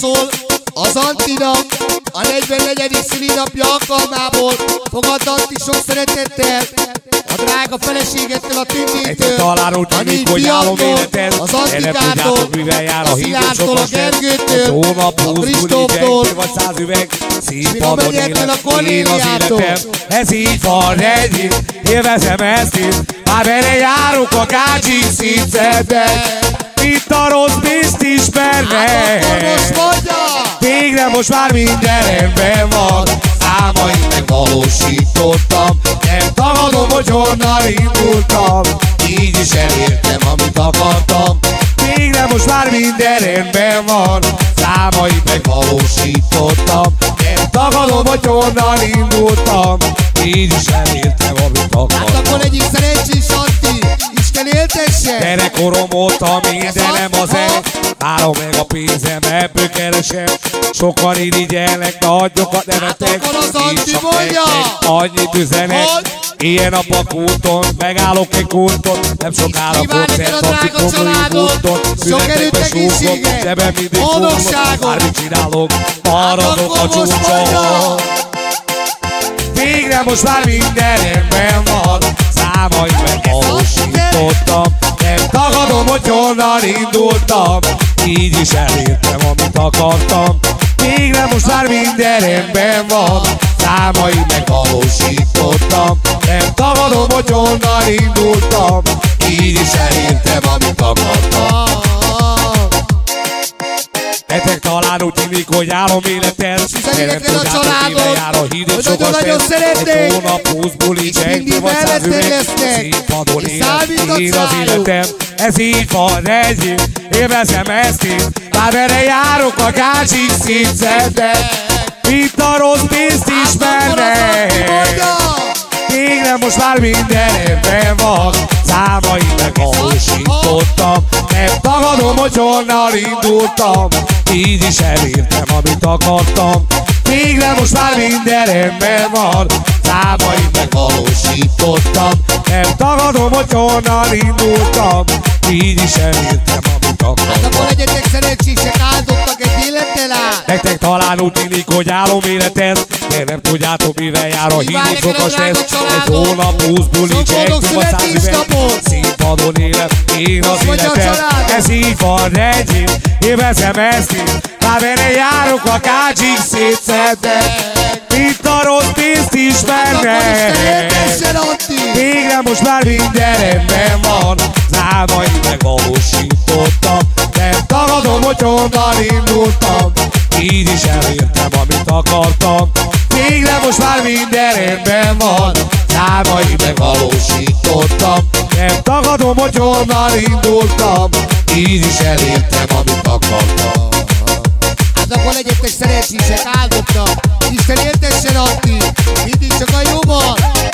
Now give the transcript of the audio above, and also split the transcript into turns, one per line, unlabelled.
szól az Antinak a 44. szülinapja alkalmából fogadta Anti sok szeretettel a drága feleségettől a Tündétől, a négy fiamtól, az Antikától,
a
Szilárdtól, a. Gergőtől, a Kristóftól,
üveg,
még a Megyertől, a Kornéliától.
Ez így van, egyik, élvezem ezt is, már vele járok a gácsi színszedbe. Itt a rossz
most mondja!
Végre most már minden rendben van. Álmaim megvalósítottam. Nem tagadom, hogy honnan indultam. Így is elértem, amit akartam. Végre most már minden rendben van. Számaim megvalósítottam. Nem tagadom, hogy honnan indultam. Így is elértem, amit akartam Gyerekkorom óta mindenem az el. Állom meg a pénzem, ebből keresem Sokan irigyelnek, nevetek.
Az Antti
Én csak
mondja!
nektek Annyit üzenek? Ilyen a pakúton, megállok egy kulton. Nem sokára
a
koncert,
sok erőt,
Szünetekben súgom,
egészséget,
zsebem mindig kullog Bármit csinálok, maradok a
Hát akkor most
csúcson! Végre most már minden rendben van. Számaim megvalósítottam Nem tagadom, hogy honnan indultam. Így is elértem, amit akartam. Végre most már minden rendben van. Számaim megvalósítottam. Nem tagadom, hogy honnan indultam Úgy tűnik, hogy
Üzenjétek
Nem
el a
híd,
hogy nagyon-nagyon szeretnék,
Egy hónap, húsz buli,
és
senki
mindig
vagy száz üveg, színpadon
és
élet, én az életem, ez így van, egyik, élvezem ezt is, már vele járok a gácsi színszedbe, itt a rossz pénzt ismernek.
mondja!
Végre most már minden rendben van. Számaim megvalósítottam Nem tagadom, hogy honnan indultam Így is elértem, amit akartam. Végre most már minden rendben van. Számaim megvalósítottam. Nem tagadom, hogy honnan indultam. Így is elértem, amit
Hát
akartam
akkor legyetek szerencsések, áldottak egy élettel át!
Nektek talán úgy tűnik, hogy állom életet De nem tudjátok, mivel jár a
el a
lesz Egy hónap, húsz buli,
Sok
csek,
boldog
tuba, száz üveg Színpadon élet, én az életem! Ez így van, egyik, élvezem ezt is. Már vele járok a kácsik szétszedve Itt a rossz pénzt
éltessen Anti!
Végre most már minden rendben van. Zámaim megvalósítottam Nem tagadom, hogy honnan indultam. Így is elértem, amit akartam. Végre most már minden rendben van. Zámaim megvalósítottam Tagadom, hogy honnan indultam Így is elértem, amit akartam
Hát akkor legyetek szerencsések, áldottak! Isten éltessen Anti! Mindig csak a jóban!